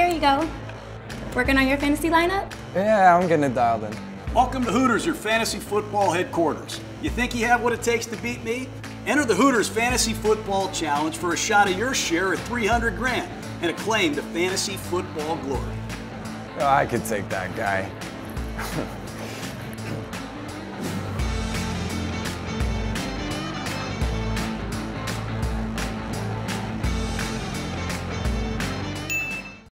Here you go. Working on your fantasy lineup? Yeah, I'm getting it dialed in. Welcome to Hooters, your fantasy football headquarters. You think you have what it takes to beat me? Enter the Hooters Fantasy Football Challenge for a shot of your share at 300 grand and a claim to fantasy football glory. Oh, I could take that guy.